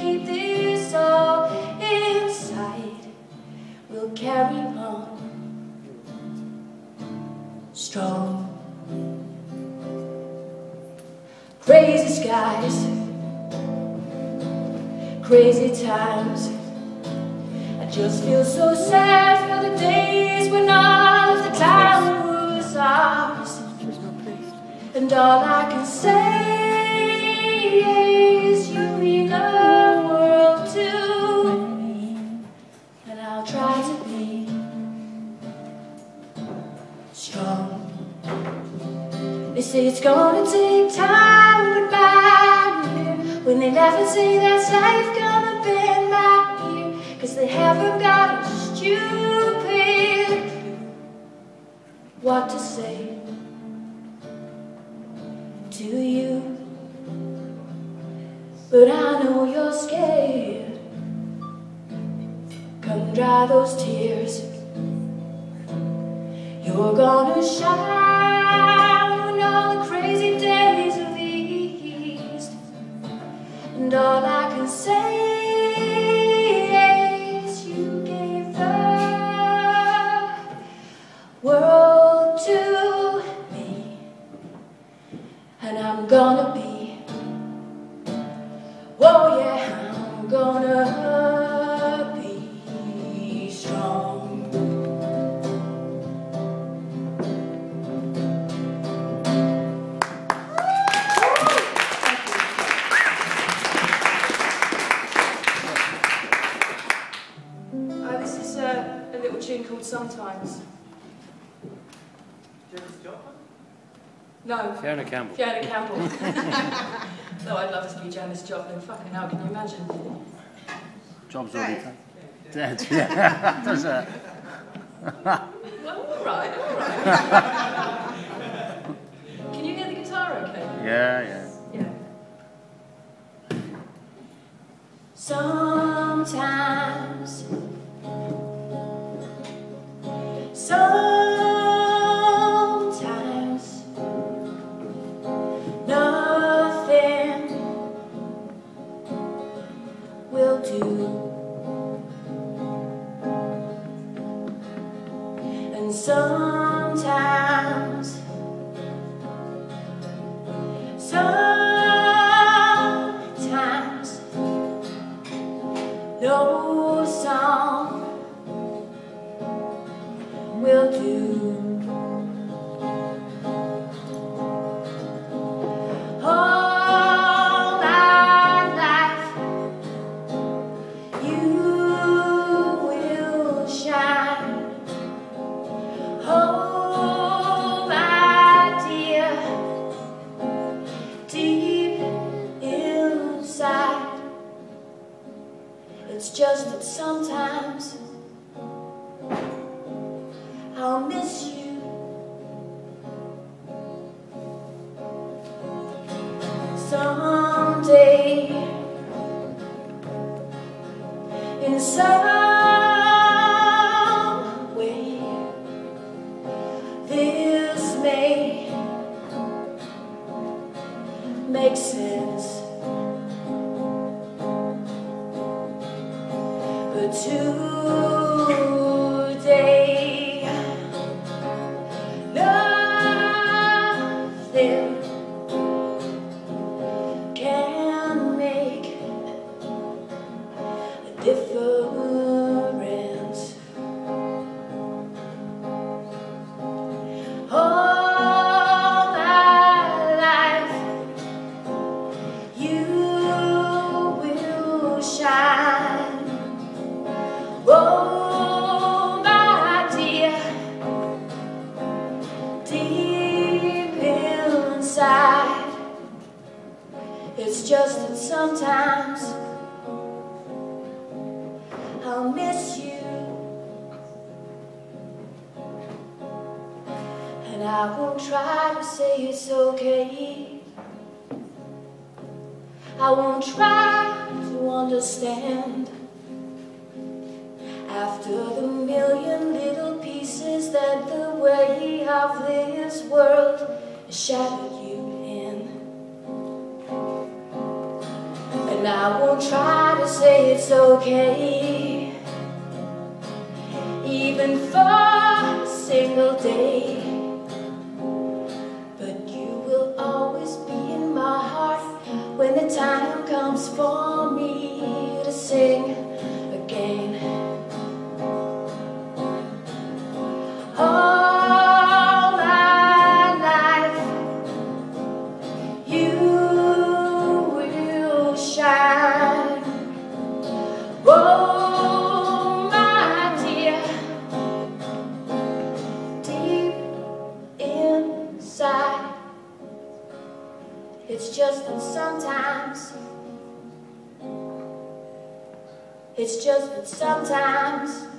keep this all inside. We'll carry on strong. Crazy skies, crazy times. I just feel so sad for the days when all of the cloud was ours. And all I can say They say it's gonna take time to buy when they never say that's life gonna bend my ear. Cause they haven't got a stupid what to say to you. But I know you're scared. Come dry those tears. You're gonna shine gonna be, oh yeah, I'm gonna be strong. Uh, this is uh, a little tune called Sometimes. No, Fiona Campbell. Fiona Campbell. no, I'd love to be Janis Joplin. Fucking hell, can you imagine? Job's already taken. Dead, yeah. Does that? Well, all right, all right. can you hear the guitar okay? Yeah, yeah. Yeah. Sometimes, do, and sometimes. Sometimes I'll miss you. Someday, in some way, this may make sense. Today, nothing can make a difference. All my life, you will shine. It's just that sometimes I'll miss you. And I won't try to say it's okay. I won't try to understand. After the million little pieces that the way of this world has shattered I won't try to say it's okay, even for a single day. But you will always be in my heart when the time comes for me to sing It's just that sometimes, it's just that sometimes